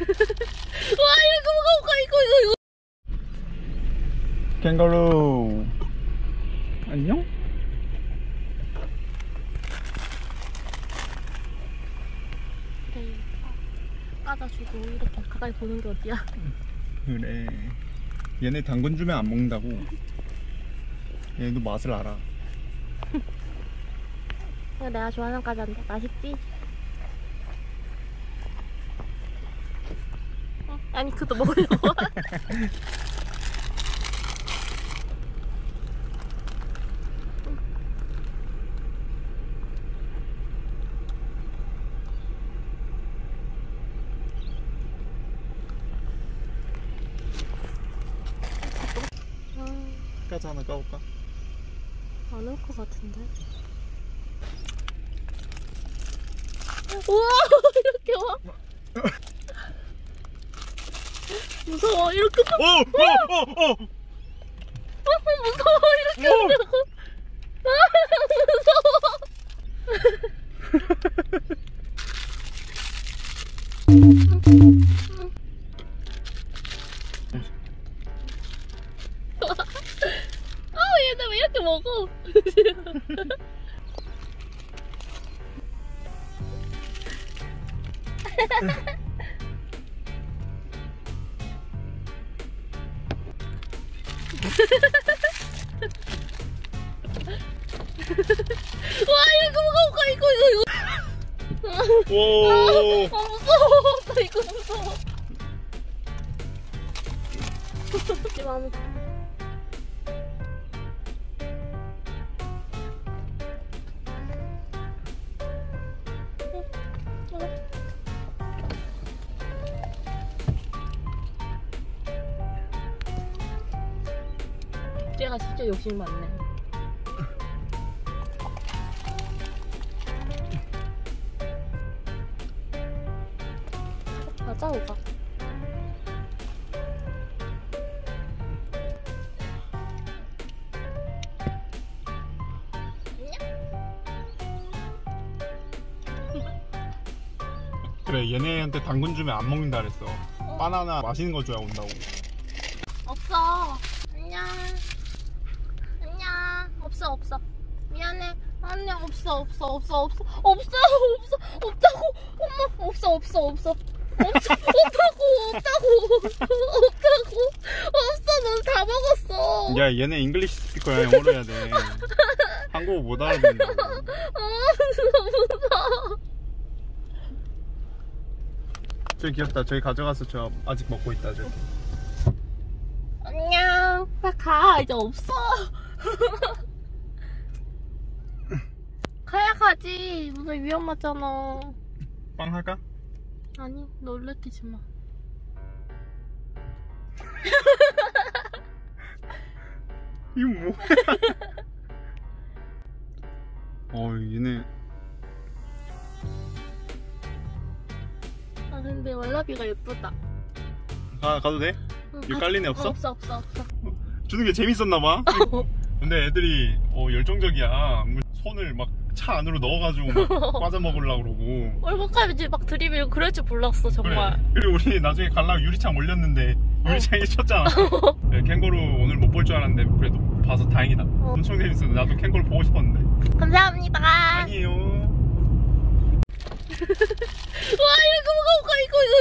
와 이거 뭐가 이거 이거 이거. 캥거루. 안녕? 그래 까다주고 이렇게 가까이 보는 게 어디야? 그래. 얘네 당근 주면 안 먹는다고. 얘도 맛을 알아. 이거 내가 좋아하는 과자인데 맛있지? 어? 아니 그것도 먹으려고. 까자 하나 까볼까? 안 올 것 같은데? 우와 이렇게 와 무서워 이렇게 어! 어! 어! 어! 무서워 이렇게 오! 온다고 무서워 아우 얘네 왜 이렇게 먹어 이거 먹어 이거 이거 이거 오! 아 무서워. 나 이거 무서워. 내 마음이 얘가 진짜 욕심 많네. 가자 오가 그래 얘네한테 당근 주면 안 먹는다 그랬어. 바나나 맛있는 거 줘야 온다고. 없어 안녕 안녕 없어. 없어 미안해. 안녕 없어 없어 없어 없어. 없어 없어. 없다고. 엄마 없어 없어 없어. 없어 없다고 없다고. 없다고. 없어 넌 다 먹었어. 야 얘네 English speaker야 영어로 해야 돼. 한국어 못 알아듣는다고. 아 무서워. 저기 귀엽다. 저기 가져가서 저 아직 먹고 있다 저기. 안녕. 가. 이제 없어 가야 가지. 무슨 위험하잖아. 빵 할까? 아니 놀래키지 마. 이거 뭐야? 어 얘네. 아 근데 월라비가 예쁘다. 가, 가도 돼? 응, 가- 깔린 애 어, 없어? 없어 없어 없어. 주는 게 재밌었나봐. 근데 애들이 어, 열정적이야. 뭐 손을 막 차 안으로 넣어가지고 막 빠져 먹으려고 그러고. 얼굴까지 막 들이밀고 그럴 줄 몰랐어 정말. 그래. 그리고 우리 나중에 갈라고 유리창 올렸는데 유리창이 쳤잖아. 네, 캥거루 오늘 못 볼 줄 알았는데 그래도 봐서 다행이다. 어. 엄청 재밌었어 나도 캥거루 보고 싶었는데. 감사합니다. 아니에요. 와 이거 뭐가 이거 이거